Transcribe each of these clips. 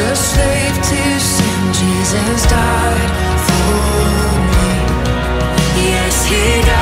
a slave to sin. Jesus died for me. Yes, He died.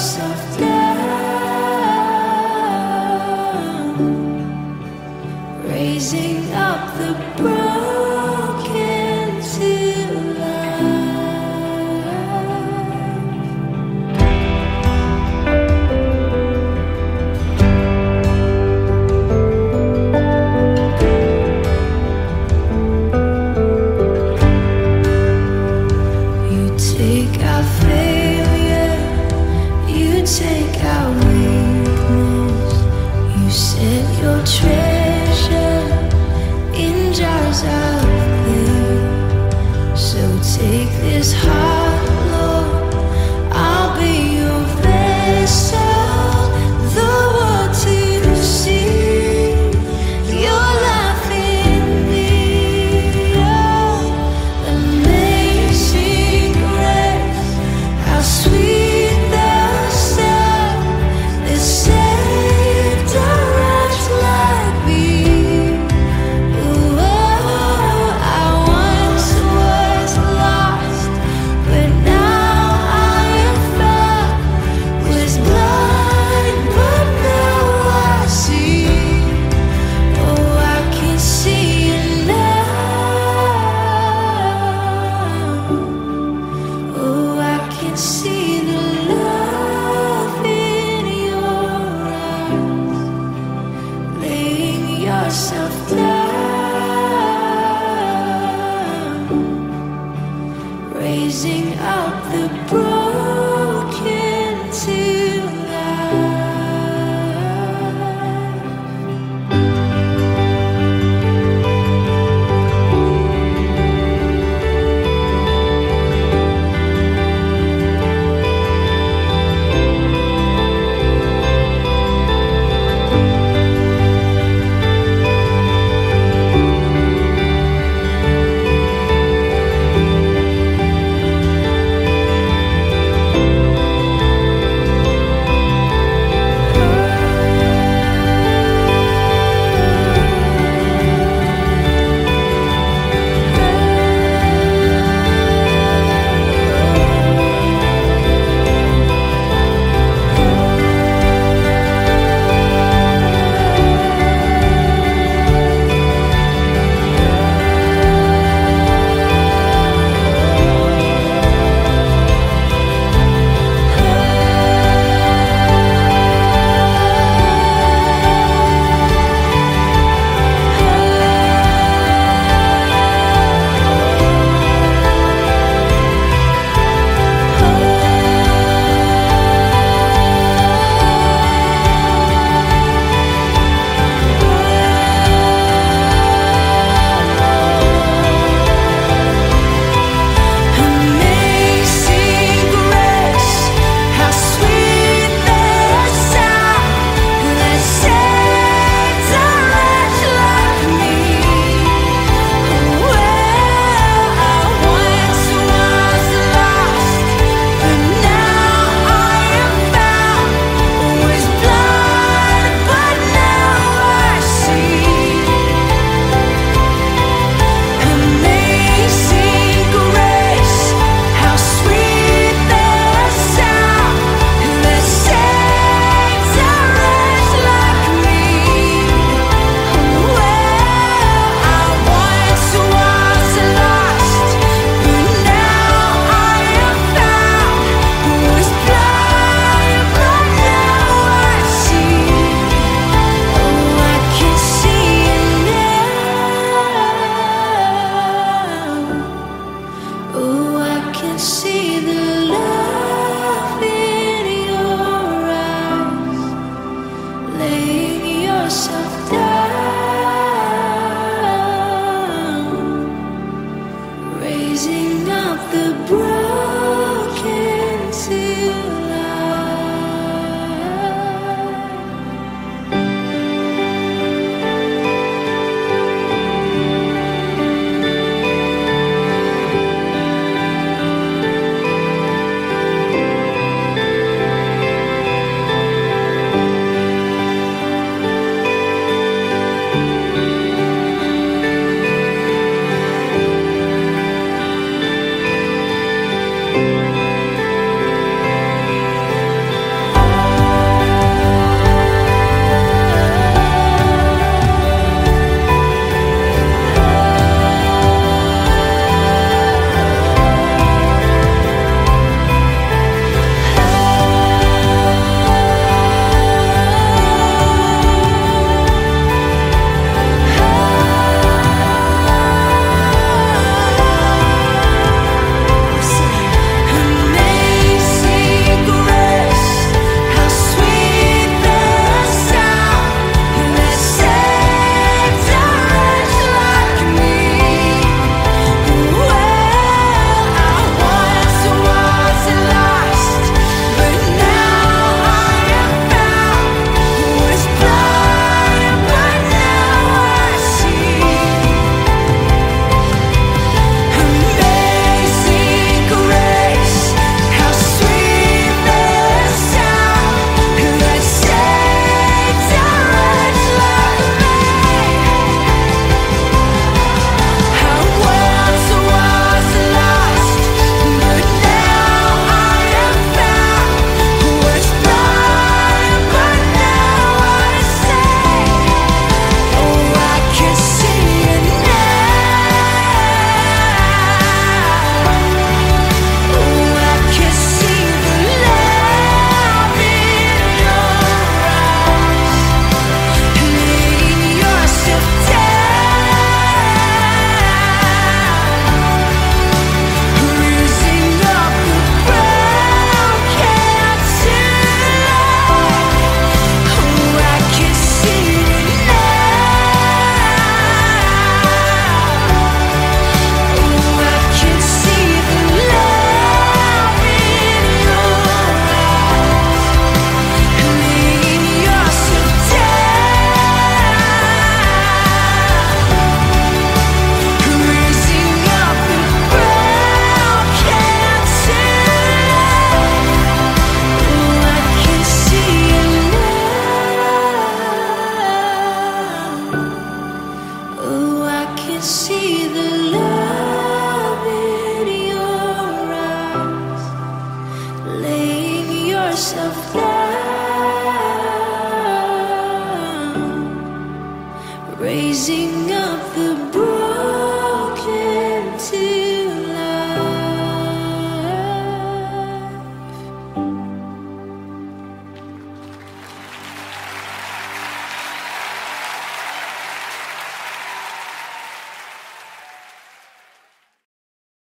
Yourself down,